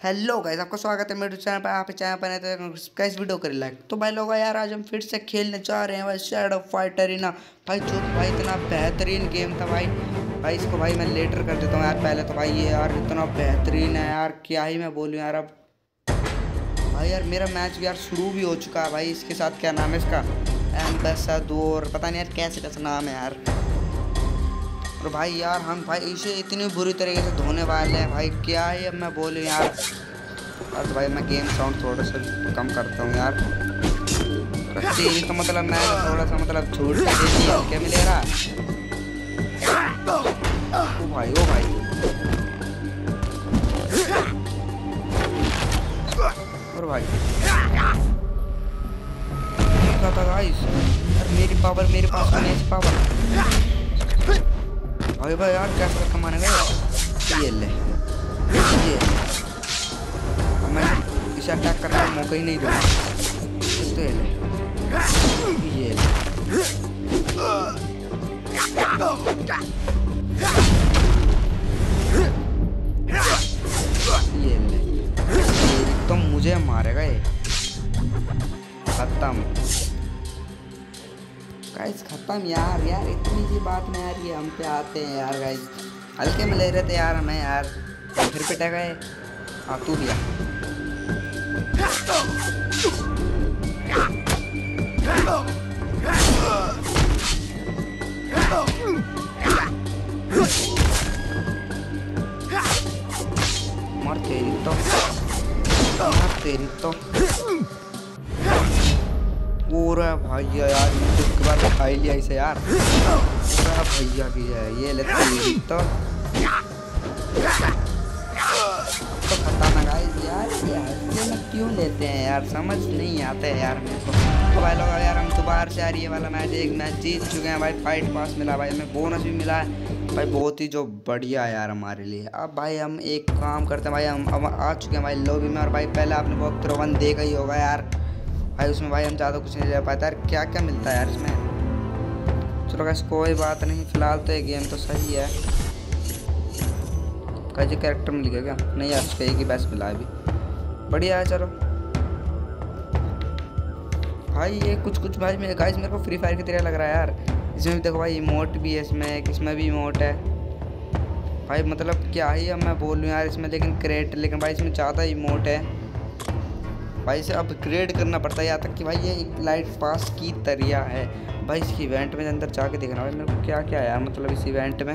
Hello guys आपका स्वागत है मेरे चैनल पर। आप चैनल पर नए तो कैस वीडियो करें लाइक तो भाई लोग, यार आज हम फिर से खेलने जा रहे हैं भाई शेड ऑफ़ फाइटर ना भाई जो, भाई इतना बेहतरीन गेम था भाई। भाई इसको भाई मैं लेटर कर देता हूँ यार, पहले तो भाई ये यार इतना बेहतरीन है यार, क्या ही मैं बोलूँ यार अब। भाई यार मेरा मैच यार शुरू भी हो चुका है भाई, इसके साथ क्या नाम है इसका? एम्बेसडोर पता नहीं यार कैसे, कैसा नाम है यार। और भाई यार, हम भाई इसे इतनी बुरी तरीके से धोने वाले हैं भाई, क्या है अब मैं बोलूँ यार। और भाई मैं गेम साउंड थोड़ा सा कम करता हूँ यार। तेरी तो मतलब मैं थोड़ा सा मतलब छूट क्या मिलेगा? ओ भाई ओ भाई। और भाई। मेरी पावर मेरे पास पावर अरे भाई यार कैसे कमाने गए। ये ले। ये। मैं इसे अटैक करने का मौका ही नहीं दूँगा। तो ये ले। ये ले। खत्म यार यार, इतनी सी बात में यार, ये हम पे आते हैं यार गाइस हल्के में ले रहे थे यार हमें यार। फिर पिटा गए। हाँ तू भी तो। तेरी तो। पूरा भैया यार एक बार खाई लिया इसे यार। पूरा भैया की है ये लेते तो तो। खतरनाक गाइस यार, ये हल्के में क्यों लेते हैं यार? समझ नहीं आता है यार मेरे को। तो भाई लोग, यार हम दोबारा से यार ये वाला मैच एक मैच जीत चुके हैं भाई फाइट पास मिला भाई, हमें बोनस भी मिला है। भाई बहुत ही जो बढ़िया है यार हमारे लिए। अब भाई हम एक काम करते हैं भाई, हम अब आ चुके हैं भाई लॉबी में और भाई पहले आपने वो वन देखा ही होगा यार। भाई, उसमें भाई हम ज़्यादा कुछ नहीं ले पाते। यार क्या क्या मिलता है यार इसमें? चलो कैसे कोई बात नहीं, फ़िलहाल तो ये गेम तो सही है। कैसे कैरेक्टर मिल गया क्या? नहीं यार, उसका एक ही बेस्ट मिला अभी। बढ़िया है, चलो। भाई, ये कुछ कुछ भाई, मेरे गाइस मेरे को फ्री फायर की तरह लग रहा है यार। इसमें भी देखो भाई इमोट भी है इसमें, एक इसमें भी इमोट है। भाई मतलब क्या ही अब मैं बोल लूँ यार इसमें, लेकिन क्रेट लेकिन भाई, इसमें ज़्यादा इमोट है। भाई इसे अपग्रेड करना पड़ता है यहाँ तक कि भाई ये एक लाइट पास की तरिया है। भाई इसकी इवेंट में अंदर जाके देखना भाई मेरे को क्या क्या है मतलब इस इवेंट में।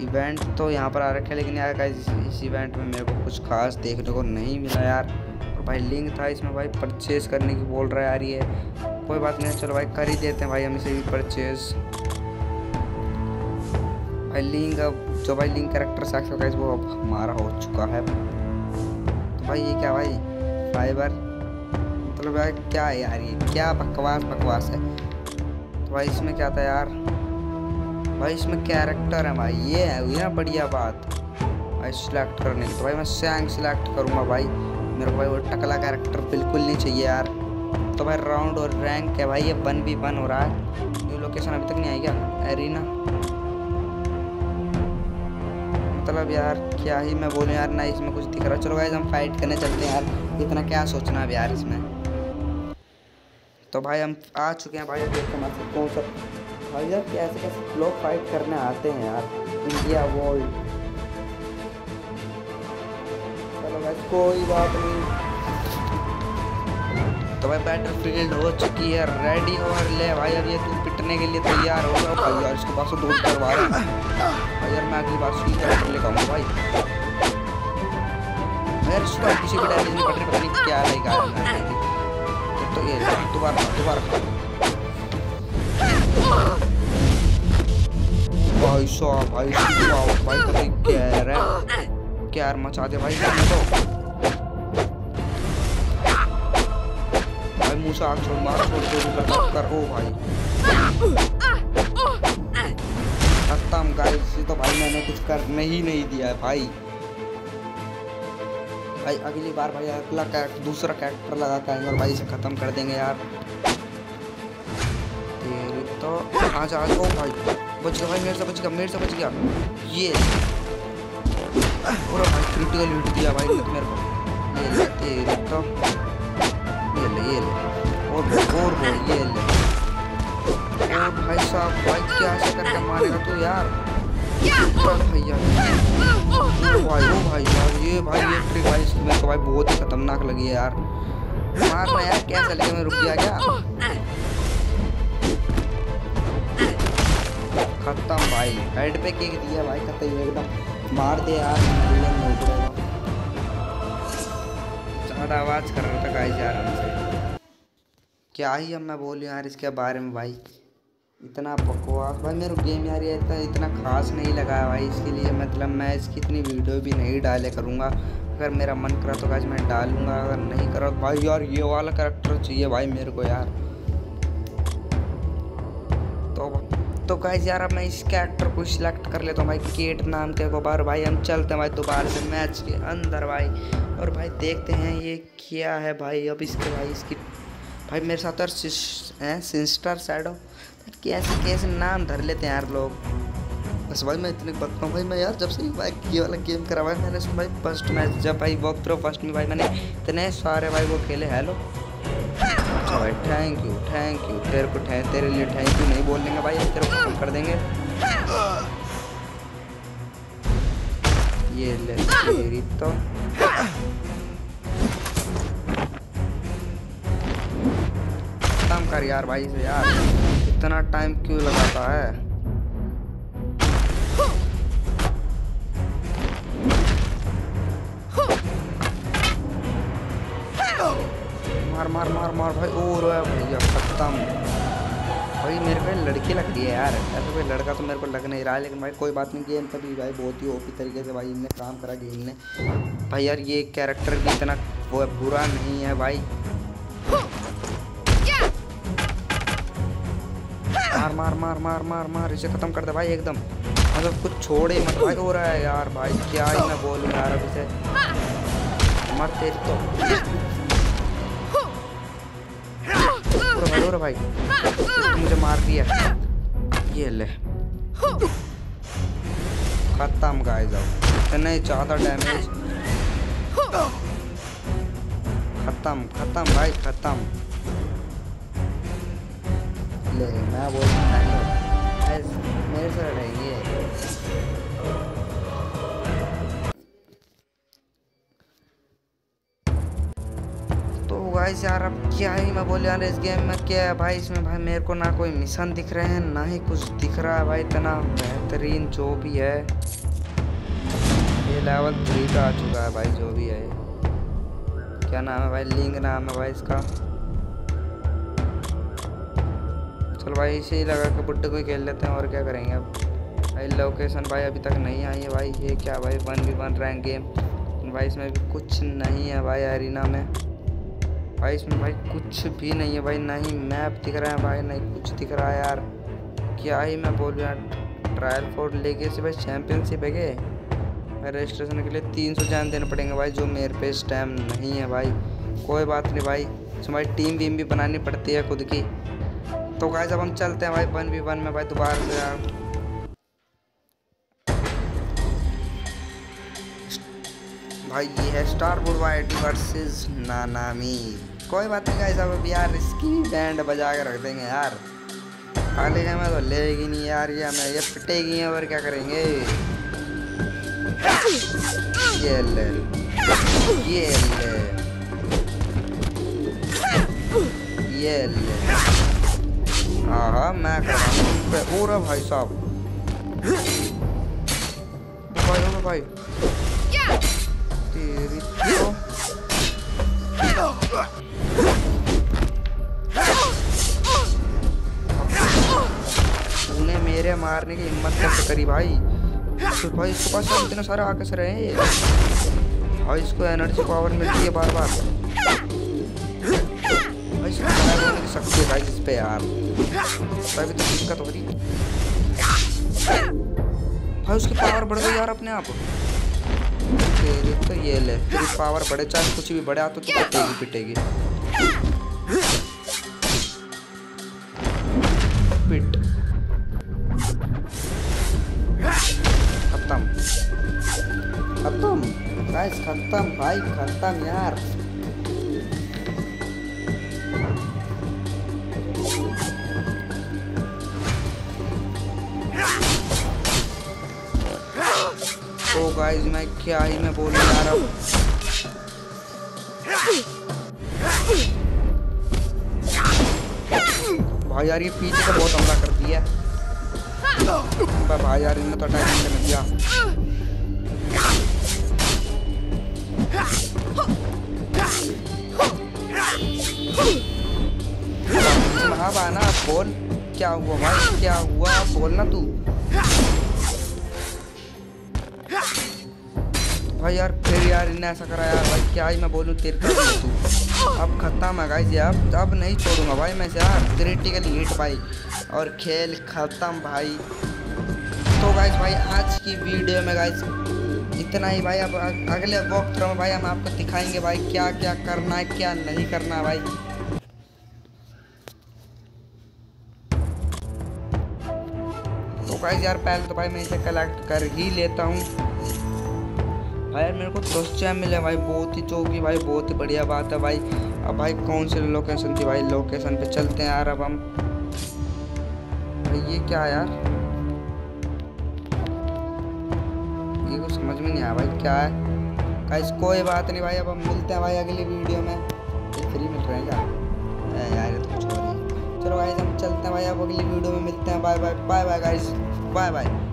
इवेंट तो यहाँ पर आ रखे है लेकिन यार इस, इस इवेंट में मेरे को कुछ खास देखने को नहीं मिला यार। और भाई लिंक था इसमें भाई परचेज करने की बोल रहा है यार ये। कोई बात नहीं चलो भाई कर ही देते हैं भाई हम इसे भी परचेज भाई लिंक अब जो भाई लिंक करेक्टर सैक्रिफाइस वो अब हमारा हो चुका है। तो भाई ये क्या भाई? फाइबर। मतलब यार क्या है यार ये? क्या बकवास बकवास है? तो भाई इसमें क्या था यार? भाई इसमें कैरेक्टर है भाई, ये है ना बढ़िया बात। भाई सिलेक्ट करने की तो भाई मैं सैंग सिलेक्ट करूँगा भाई। मेरे को भाई वो टकला कैरेक्टर बिल्कुल नहीं चाहिए यार। तो भाई राउंड और रैंक है भाई, ये वन भी वन हो रहा है। न्यू लोकेशन अभी तक नहीं आई क्या? एरिना मतलब यार, क्या ही मैं बोलूँ यार, ना इसमें कुछ दिख रहा। चलो गाइज़ हम फाइट करने चलते हैं यार। इतना क्या सोचना है यार इसमें? तो भाई, हम आ चुके हैं भाई देखते हैं कौन सा भाई यार, कैसे कैसे लोग फाइट करने आते हैं यार। इंडिया वर्ल्ड चलो भाई कोई बात नहीं। तो भाई बैटल फ़ील्ड हो चुकी है रेडी और ले भाई अब ये तू पिटने के लिए तैयार हो गया भाई यार इसके पास तो दूर करवा रहा भाई यार मैं अगली बार सुई कर लेकर आऊँगा भाई। यार इसको किसी भी डैमेज नहीं रही पता नहीं क्या लेगा तो ये दोबारा दोबारा। भाई साहब भाई साहब, भाई पता क्या है क्या यार मचा दे भाई तो। मुँह छोड़ मार छोड़ दो कर ओ। भाई। खत्म गाइस ये तो भाई मैंने कुछ करने ही नहीं दिया है भाई। भाई अगली बार भाई अगला कैरेक्टर दूसरा कैरेक्टर लगा के आएँगे और भाई इसे ख़त्म कर देंगे यार। तेरे तो आज आज ओ भाई बच गया भाई मेरे से बच गया मेरे से बच गया। ये। पूरा भाई क्रिटिकल हिट दिया भाई मेरे को। ये तेरी तो। ये ले ये ले। और और बोल ये ले। और भाई साहब भाई क्या से करके मारेगा तू यार? भैया भाई ओ भाई यार ये भाई ये ट्रिक भाई इसकी मेरे को भाई बहुत ही खतरनाक लगी है यार। मारना यार कैसे लगे मैं रुक गया क्या? खत्म भाई हेड पे किक दिया भाई खत्म एकदम। मार दे यार ज़्यादा आवाज़ कर रहा था, गाइस यार हमसे क्या ही अब मैं बोलूँ यार इसके बारे में भाई। इतना बकवास। भाई, मेरे गेम यार ये इतना इतना खास नहीं लगा है भाई इसके लिए। मतलब मैं इसकी इतनी वीडियो भी नहीं डाले करूँगा। अगर मेरा मन करा तो गाइस मैं डालूँगा, अगर नहीं करा तो भाई यार ये वाला करेक्टर चाहिए भाई मेरे को यार। तो तो गाइस यार अब मैं इस कैरेक्टर को सिलेक्ट कर लेता हूँ भाई। केट नाम के गोबार भाई, हम चलते हैं भाई दोबारा से मैच के अंदर भाई। और भाई देखते हैं ये क्या है भाई, अब इसके भाई, इसकी, भाई मेरे साथ और हैं, सिस्टर सैडो कैसे कैसे नाम धर लेते हैं यार लोग। बस भाई मैं इतने बताता हूँ भाई, मैं यार जब से भाई ये वाला गेम करा भाई मैंने भाई फ़र्स्ट मैच जब भाई वॉक थ्रो फ़र्स्ट में भाई मैंने इतने सारे भाई वो खेले हेलो अच्छा भाई थैंक यू थैंक यू तेरे को ठै तेरे लिए थैंक यू नहीं बोल देंगे भाई, तेरे को कर देंगे। तेरी तो खत्म कर यार भाई से यार इतना टाइम क्यों लगाता है? मार मार मार मार, भाई ओ रो भैया, खत्म। भाई, मेरे को लड़की लग रही है यार। ऐसा कोई लड़का तो मेरे को लग नहीं रहा है लेकिन भाई कोई बात नहीं गेम तभी भाई, बहुत ही ओपी तरीके से भाई इनने काम करा गेम ने। भाई यार, ये कैरेक्टर भी इतना, वो बुरा नहीं है भाई। मार मार मार मार मार मार, इसे खत्म कर दे भाई एकदम। मतलब कुछ छोड़े मत भाई, हो रहा है यार भाई, क्या ही मैं बोलूँ यार अब इसे। मर तेरी तो। भाई भाई। मुझे मार दिया। ये ले। खत्म गाय जाओ इतने ज़्यादा डैमेज खत्म खत्म, भाई, खत्म। ले, मैं बोल मेरे से रहेंगे गाइस यार, अब क्या ही मैं बोल यार, इस गेम में क्या है भाई? इसमें भाई मेरे को ना कोई मिशन दिख रहे हैं, ना ही कुछ दिख रहा है भाई। इतना बेहतरीन जो भी है, ये लेवल थ्री का आ चुका है भाई, जो भी है क्या नाम है भाई? लिंग नाम है भाई इसका। चलो भाई, इसे ही लगा के बुड्ढे को ही खेल लेते हैं, और क्या करेंगे अब? भाई लोकेशन भाई अभी तक नहीं आई है भाई, ये क्या भाई? One v one rank game भाई, इसमें भी कुछ नहीं है भाई अरीना में। भाई, इसमें भाई कुछ भी नहीं है भाई, ना ही मैप दिख रहा है भाई नहीं कुछ दिख रहा है यार। क्या ही मैं बोल यार ट्रायल फोर लेके से भाई चैम्पियनशिप है के रजिस्ट्रेशन के लिए तीन सौ जान देने पड़ेंगे भाई, जो मेरे पे टाइम नहीं है भाई। कोई बात नहीं भाई तो भाई टीम वीम भी बनानी पड़ती है खुद की। तो गाइस जब हम चलते हैं भाई वन वी वन में भाई दोबारा से यार। भाई, ये है स्टार वर्सेस नानामी कोई बात नहीं गाइस अब यार इसकी बैंड बजा के रख देंगे यार। खाली हमें तो लेगी नहीं यार, ये हमें, ये पिटेगी और क्या करेंगे? ये ले ये ले ये ले। हाँ मैं कर रहा हूँ ओ भाई साहब। भाई, ओ भाई। तेरी तो मेरे मारने की हिम्मत कैसे करी भाई? तो भाई, इसके पास इतने सारे आके से रहे भाई, इसको एनर्जी पावर मिलती है बार बार भाई है भाई यार। भाई तो दिक्कत हो रही भाई, उसकी पावर बढ़ गई यार अपने आप। तो ये ले, तेरी पावर बढ़े, चाहे कुछ भी बढ़े तो पिटेगी पिटेगी। पिट। गाइस खत्म भाई खत्म यार तो गाइस मैं क्या ही मैं बोल यार अब भाई यार, ये पीछे से बहुत हमला कर दिया भाई यार इन्हें तो अटैक करने दिया अब बोल। क्या हुआ भाई? क्या हुआ? तू। भाई यार, फिर यार इन्हें ऐसा करा भाई, क्या ही मैं बोलूँ, तेरे को तू? अब खत्म है यार। अब नहीं छोड़ूँगा भाई मैं यार। हिट भाई। और खेल खत्म भाई। तो गाइस भाई, आज की वीडियो में गाइस इतना ही भाई, अब अगले वक्त में भाई हम आपको दिखाएँगे भाई क्या क्या करना है, क्या नहीं करना भाई। तो गाइस यार, पहले तो भाई मैं इसे कलेक्ट कर ही लेता हूँ। भाई यार मेरे को दोस्त मिले भाई, बहुत ही चौकी भाई बहुत ही बढ़िया बात है भाई। अब भाई कौन सी लोकेशन थी भाई? लोकेशन पे चलते हैं यार अब हम। भाई ये क्या यार? ये कुछ समझ में नहीं आया भाई क्या है। गाइस कोई बात नहीं भाई, अब हम मिलते हैं भाई अगली वीडियो में। फ्री मिल यार तो कुछ हो रही है। चलो भाई हम चलते हैं भाई, अब अगली वीडियो में मिलते हैं। Bye bye bye bye guys bye bye